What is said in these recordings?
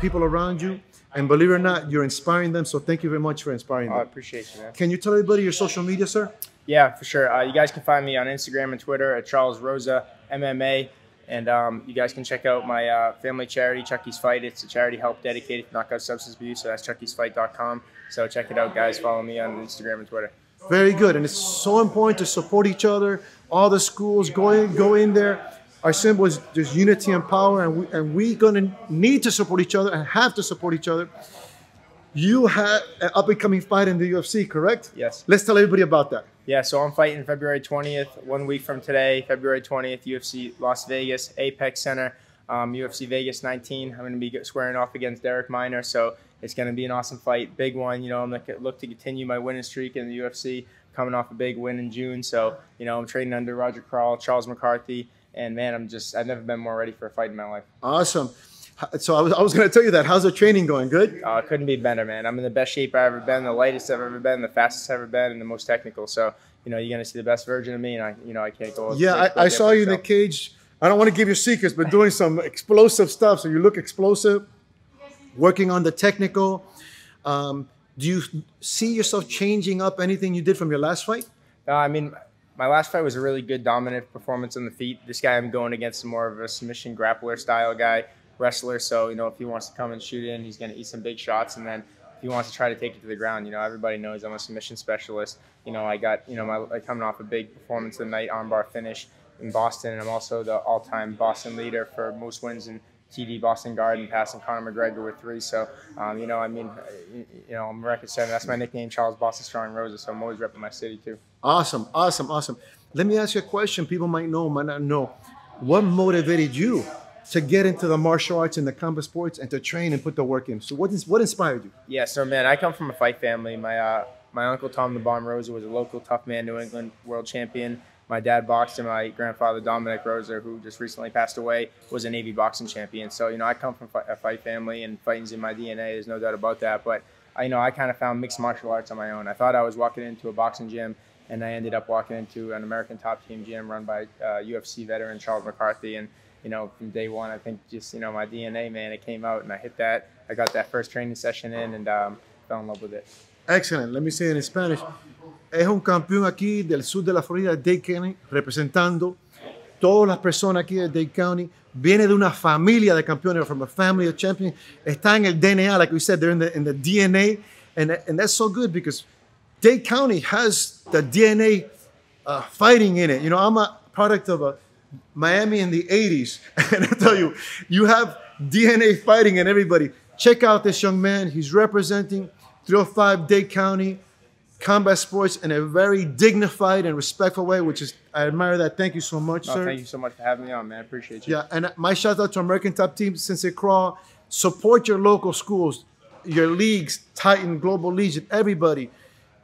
people around you. And believe it or not, you're inspiring them. So thank you very much for inspiring Oh, I appreciate you, man. Can you tell everybody your social media, sir? Yeah, for sure. Uh, you guys can find me on Instagram and Twitter at Charles Rosa MMA. And um, you guys can check out my uh, family charity, Chucky's Fight. It's a charity help dedicated to knockout substance abuse. So that's chuckysfight.com. So check it out, guys. Follow me on Instagram and Twitter. Very good. And it's so important to support each other. All the schools go in, go in there. Our symbol is there's unity and power, and we and we gonna need to support each other and have to support each other. You had an up and coming fight in the UFC, correct? Yes. Let's tell everybody about that. Yeah, so I'm fighting February 20th, one week from today, February 20th, UFC Las Vegas, Apex Center, um, UFC Vegas 19. I'm going to be squaring off against Darrick Minner, so it's going to be an awesome fight, big one. You know, I'm going to look to continue my winning streak in the UFC, coming off a big win in June. So, you know, I'm training under Roger Crawl, Charles McCarthy, and man, I'm just, I've never been more ready for a fight in my life. Awesome. So I was, I was going to tell you that. How's the training going? Good. Uh, couldn't be better, man. I'm in the best shape I've ever been, the lightest I've ever been, the fastest I've ever been, and the most technical. So, you know, you're gonna see the best version of me, and I, you know, I can't go. Yeah, I, I saw you in the cage. I don't want to give you secrets, but doing some explosive stuff. So you look explosive, working on the technical. Um, do you see yourself changing up anything you did from your last fight? Uh, I mean, my last fight was a really good, dominant performance on the feet. This guy I'm going against is more of a submission grappler style guy, wrestler. So, you know, if he wants to come and shoot in, he's going to eat some big shots. And then if he wants to try to take it to the ground, you know, everybody knows I'm a submission specialist. You know, I got, you know, my like, coming off a big performance tonight, armbar finish in Boston. And I'm also the all time Boston leader for most wins in TD Boston Garden, passing Conor McGregor with three. So, um, you know, I mean, you you know, I'm record seven. That's my nickname, Charles Boston Strong Rosa. So I'm always repping my city too. Awesome, awesome, awesome. Let me ask you a question. People might know, might not know. What motivated you to get into the martial arts and the combat sports and to train and put the work in? So what is what inspired you? Yeah, so man, I come from a fight family. My uh, my uncle Tom the Bomb Rosa was a local tough man, New England world champion. My dad boxed, and my grandfather Dominic Rosa, who just recently passed away, was a Navy boxing champion. So you know, I come from a fight family, and fighting's in my DNA. There's no doubt about that. But I, you know, I kind of found mixed martial arts on my own. I thought I was walking into a boxing gym, and I ended up walking into an American top team gym run by uh, UFC veteran Charles McCarthy, and you know, from day one, I think just you know my DNA, man, it came out, and I hit that. I got that first training session in, and um, fell in love with it. Excellent. Let me say it in Spanish. Es un campeón aquí del sur de la Florida, Dade County, representando todas las personas aquí de Dade County. Viene de una familia de campeones, from a family of champions. Está en el DNA, like we said, they're in the, in the DNA. And, and that's so good because Dade County has the DNA uh, fighting in it. You know, I'm a product of a Miami in the 80s. And I tell you, you have DNA fighting in everybody. Check out this young man. He's representing 305 Dade County combat sports in a very dignified and respectful way, which is, I admire that. Thank you so much, No, sir. thank you so much for having me on, man. I appreciate you. Yeah, and my shout out to American Top Team, Sensei Crawl. Support your local schools, your leagues, Titan, Global Legion, everybody.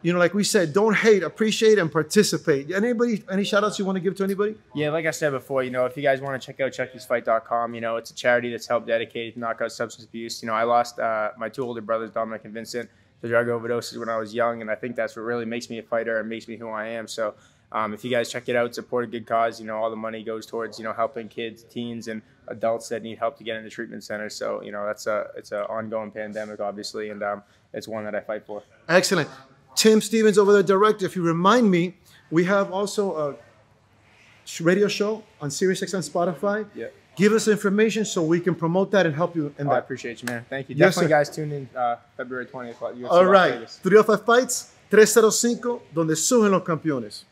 You know, like we said, don't hate, appreciate, and participate. Anybody, any shout outs you want to give to anybody? Yeah, like I said before, you know, if you guys want to check out chuckysfight.com, you know, it's a charity that's helped dedicated to knockout substance abuse. You know, I lost uh, my two older brothers, Dominic and Vincent, to drug overdoses when I was young, and I think that's what really makes me a fighter and makes me who I am. So, um, if you guys check it out, support a good cause. You know, all the money goes towards you know helping kids, teens, and adults that need help to get into treatment centers. So, you know, that's a it's an ongoing pandemic, obviously, and um, it's one that I fight for. Excellent. Tim Stevens over there, director. If you remind me, we have also a radio show on SiriusXM Spotify. Yeah. Give us information so we can promote that and help you in Oh, I appreciate you, man. Thank you. Yes, Definitely, sir. guys, tune in uh, February 20th. UFC All Las right. Vegas. 305 Fights 305, donde surgen los campeones.